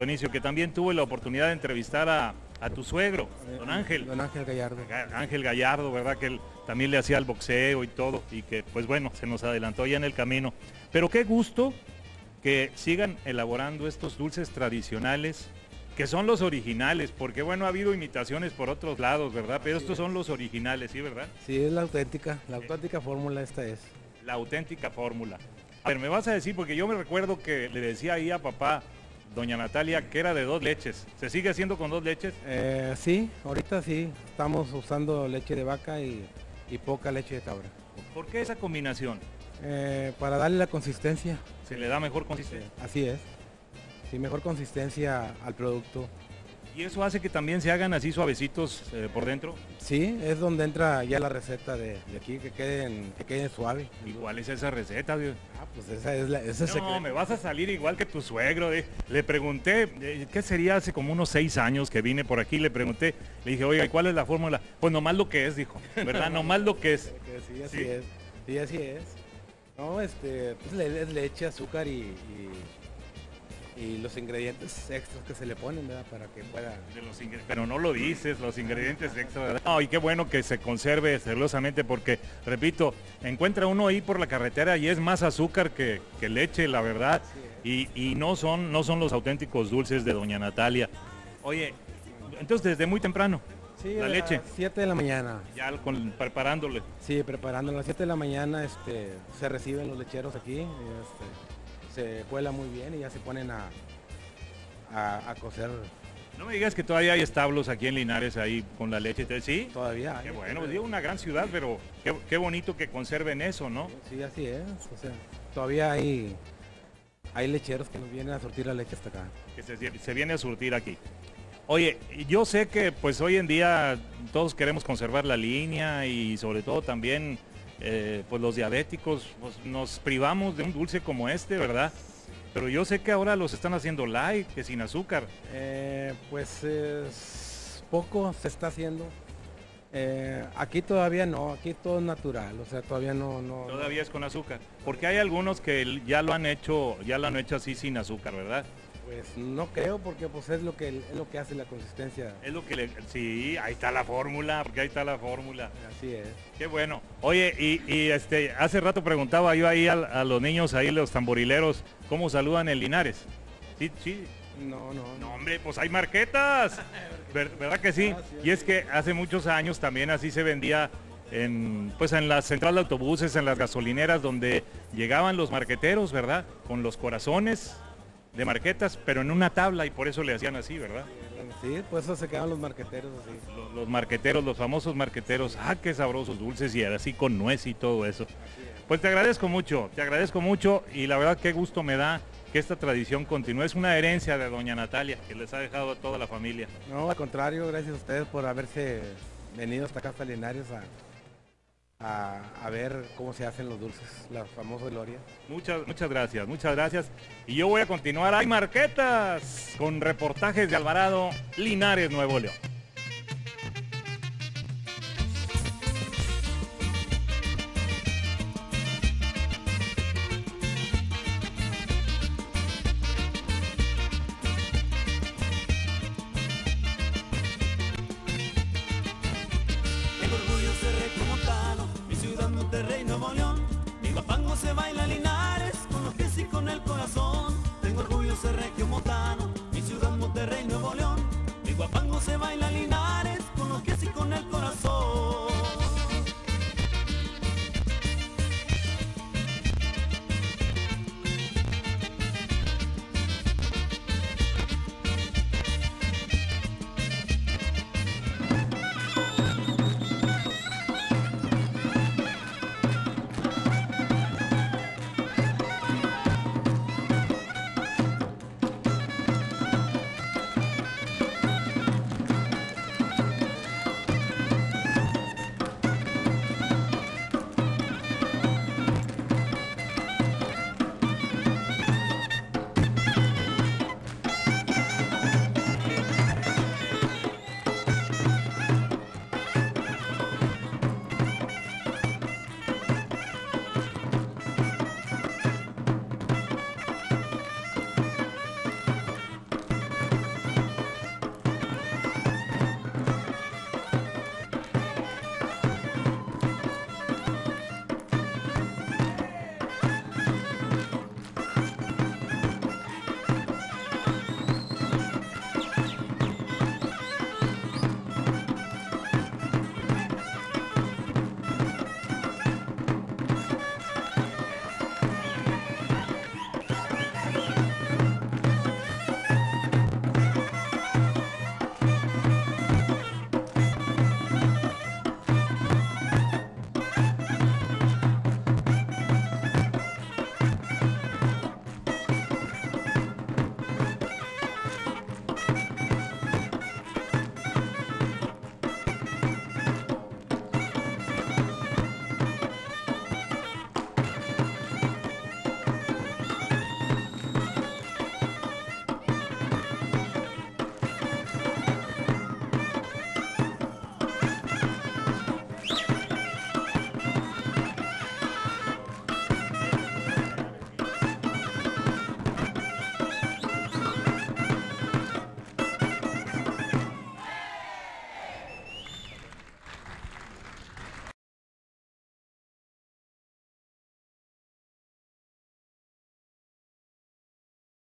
Dionisio, que también tuve la oportunidad de entrevistar a, a tu suegro, don Ángel. Don Ángel Gallardo. Ángel Gallardo, ¿verdad? Que él también le hacía el boxeo y todo, y que pues bueno, se nos adelantó ya en el camino. Pero qué gusto que sigan elaborando estos dulces tradicionales, que son los originales, porque bueno, ha habido imitaciones por otros lados, ¿verdad? Pero estos son los originales, ¿sí, verdad? Sí, es la auténtica, la auténtica fórmula esta es. La auténtica fórmula. A ver, me vas a decir, porque yo me recuerdo que le decía ahí a papá, doña Natalia, que era de dos leches. ¿Se sigue haciendo con dos leches? Eh, sí, ahorita sí, estamos usando leche de vaca y, y poca leche de cabra. ¿Por qué esa combinación? Eh, para darle la consistencia. Se le da mejor consistencia. Así es. Sí, mejor consistencia al producto. ¿Y eso hace que también se hagan así suavecitos eh, por dentro? Sí, es donde entra ya la receta de, de aquí, que queden, que queden suave. ¿Y cuál es esa receta, Dios? Ah, pues esa es la... Esa es No, me vas a salir igual que tu suegro. eh. Le pregunté, eh, ¿qué sería hace como unos seis años que vine por aquí? Le pregunté, le dije, oiga, ¿y cuál es la fórmula? Pues nomás lo que es, dijo. ¿Verdad? nomás lo que es. Sí, así Sí. es. Sí, así es. No, este, pues es leche, azúcar y, y, y los ingredientes extras que se le ponen, ¿verdad? Para que pueda... De los ingre- pero no lo dices, los ingredientes extra. ¿verdad? No, y qué bueno que se conserve celosamente porque, repito, encuentra uno ahí por la carretera y es más azúcar que, que leche, la verdad. Y, y no, son, no son los auténticos dulces de Doña Natalia. Oye, entonces desde muy temprano, Sí, la leche, las 7 de la mañana. ya con, preparándole. Sí, preparando a las 7 de la mañana este, se reciben los lecheros aquí, este, se cuela muy bien y ya se ponen a, a, a cocer No me digas que todavía hay establos aquí en Linares ahí con la leche. ¿Sí? todavía. Qué hay, bueno, digo una gran ciudad, pero qué, qué bonito que conserven eso, ¿no? Sí, así es. O sea, todavía hay, hay lecheros que nos vienen a surtir la leche hasta acá. que se, se viene a surtir aquí. Oye, yo sé que pues hoy en día todos queremos conservar la línea y sobre todo también eh, pues los diabéticos pues, nos privamos de un dulce como este, ¿verdad? Pero yo sé que ahora los están haciendo light, que sin azúcar. Eh, pues es poco se está haciendo. Eh, aquí todavía no, aquí todo es natural, o sea, todavía no, no. Todavía es con azúcar. Porque hay algunos que ya lo han hecho, ya lo han hecho así sin azúcar, ¿verdad? Pues no creo porque pues es lo que es lo que hace la consistencia. Es lo que le... Sí, ahí está la fórmula, porque ahí está la fórmula. Así es. Qué bueno. Oye, y, y, este, hace rato preguntaba yo ahí a, a los niños, ahí los tamborileros, ¿cómo saludan en Linares? Sí, sí. No, no, No, hombre, pues hay marquetas. Ver- ¿Verdad que sí? Ah, sí, Y es que hace muchos años también así se vendía en, pues en la central de autobuses, en las gasolineras, donde llegaban los marqueteros, ¿verdad? Con los corazones de marquetas, pero en una tabla y por eso le hacían así, ¿verdad? Sí, pues eso se quedan los marqueteros así. Los, los marqueteros, los famosos marqueteros, ah, qué sabrosos dulces y así con nuez y todo eso. Pues te agradezco mucho, te agradezco mucho y la verdad qué gusto me da que esta tradición continúe. Es una herencia de doña Natalia que les ha dejado a toda la familia. No, al contrario, gracias a ustedes por haberse venido hasta acá Linares a, a, ver cómo se hacen los dulces, la famosa gloria. Muchas, muchas gracias, muchas gracias. Y yo voy a continuar. Hay marquetas con reportajes de Alvarado, Linares, Nuevo León. montagne.